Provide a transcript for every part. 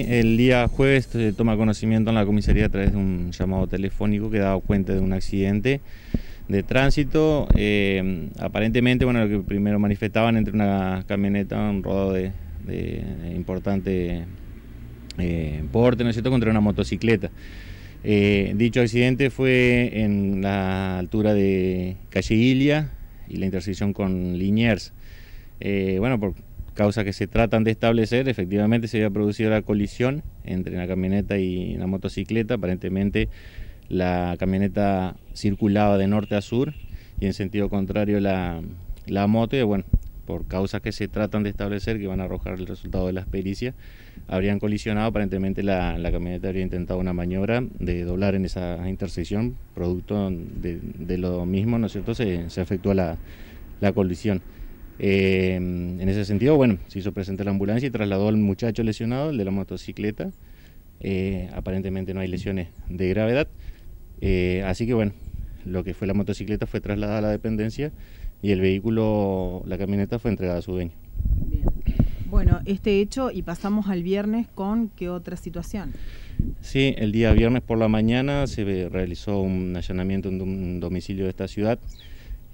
El día jueves se toma conocimiento en la comisaría a través de un llamado telefónico que daba cuenta de un accidente de tránsito. Eh, aparentemente, bueno, lo que primero manifestaban entre una camioneta, un rodado de, importante eh, porte, ¿no es cierto?, contra una motocicleta. Eh, dicho accidente fue en la altura de Calle Ilia y la intersección con Liniers. bueno, por causa que se tratan de establecer, efectivamente se había producido la colisión entre la camioneta y la motocicleta, aparentemente la camioneta circulaba de norte a sur y en sentido contrario la, moto, y bueno, por causas que se tratan de establecer, que van a arrojar el resultado de las pericias, habrían colisionado, aparentemente la, camioneta habría intentado una maniobra de doblar en esa intersección, producto de, lo mismo, ¿no es cierto?, se, se efectúa la, la colisión. Eh, en ese sentido, bueno, se hizo presente la ambulancia y trasladó al muchacho lesionado, el de la motocicleta. Eh, aparentemente no hay lesiones de gravedad. Eh, así que bueno, lo que fue la motocicleta fue trasladada a la dependencia y el vehículo, la camioneta, fue entregada a su dueño. Bien. Bueno, este hecho y pasamos al viernes con qué otra situación. Sí, el día viernes por la mañana se realizó un allanamiento en un domicilio de esta ciudad.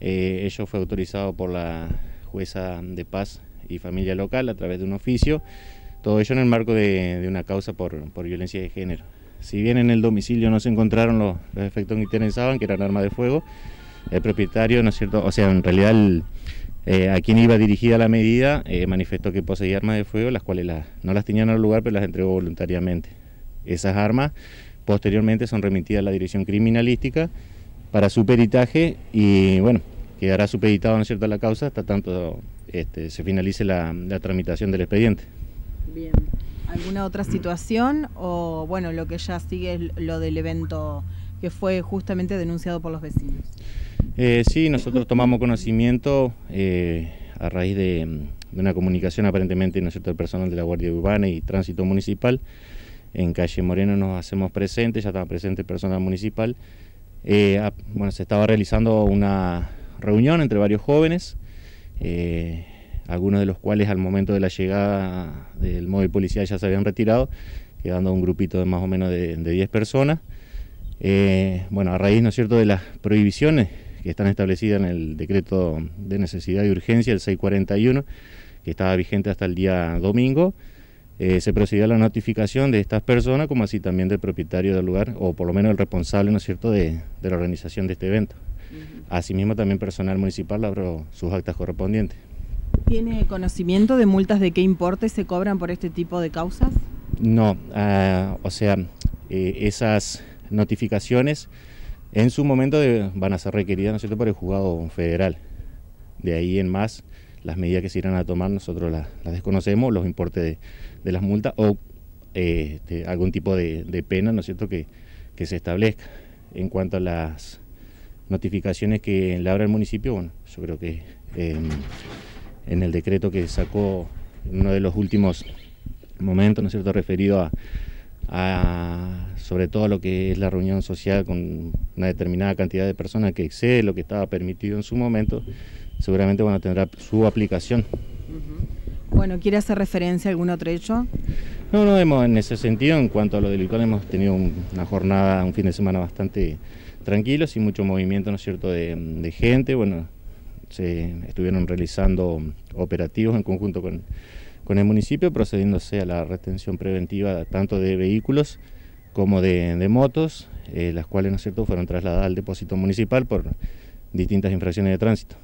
ello fue autorizado por la jueza de paz y familia local a través de un oficio, todo ello en el marco de, una causa por, violencia de género. Si bien en el domicilio no se encontraron los, efectos que interesaban, que eran armas de fuego, el propietario, ¿no es cierto? O sea, en realidad eh, a quien iba dirigida la medida eh, manifestó que poseía armas de fuego, las cuales no las tenían al lugar, pero las entregó voluntariamente. Esas armas posteriormente son remitidas a la dirección criminalística para su peritaje y bueno, quedará supeditado ¿no es cierto? a la causa hasta tanto este, se finalice la, tramitación del expediente. Bien. ¿Alguna otra situación o bueno, lo que ya sigue es lo del evento que fue justamente denunciado por los vecinos? Eh, sí, nosotros tomamos conocimiento eh, a raíz de, una comunicación aparentemente ¿no es cierto? del personal de la Guardia Urbana y Tránsito Municipal. En calle Moreno nos hacemos presentes, ya estaba presente el personal municipal. Eh, bueno, se estaba realizando una reunión entre varios jóvenes, eh, algunos de los cuales al momento de la llegada del móvil policial ya se habían retirado, quedando un grupito de más o menos de, 10 personas. Eh, bueno, a raíz, ¿no es cierto?, de las prohibiciones que están establecidas en el decreto de necesidad y urgencia, el 641, que estaba vigente hasta el día domingo, eh, se procedió a la notificación de estas personas, como así también del propietario del lugar, o por lo menos el responsable, ¿no es cierto?, de la organización de este evento. Asimismo, también personal municipal labró sus actas correspondientes. ¿Tiene conocimiento de multas de qué importe se cobran por este tipo de causas? No, ah, o sea, eh, esas notificaciones en su momento van a ser requeridas ¿no cierto? por el juzgado federal. De ahí en más, las medidas que se irán a tomar nosotros las, desconocemos, los importes de, las multas o eh, este, algún tipo de, pena ¿no es cierto? Que, que se establezca. En cuanto a las notificaciones que labra el municipio, bueno, yo creo que em, en el decreto que sacó en uno de los últimos momentos, ¿no es cierto?, referido a, sobre todo lo que es la reunión social con una determinada cantidad de personas que excede lo que estaba permitido en su momento, seguramente bueno, tendrá su aplicación. Bueno, ¿quiere hacer referencia a algún otro hecho? No, no, hemos, en ese sentido, en cuanto a lo delictual, hemos tenido una jornada, un fin de semana bastante tranquilos y mucho movimiento, ¿no es cierto?, de, gente. Bueno, se estuvieron realizando operativos en conjunto con, el municipio, procediéndose a la retención preventiva tanto de vehículos como de, motos, eh, las cuales, ¿no es cierto?, fueron trasladadas al depósito municipal por distintas infracciones de tránsito.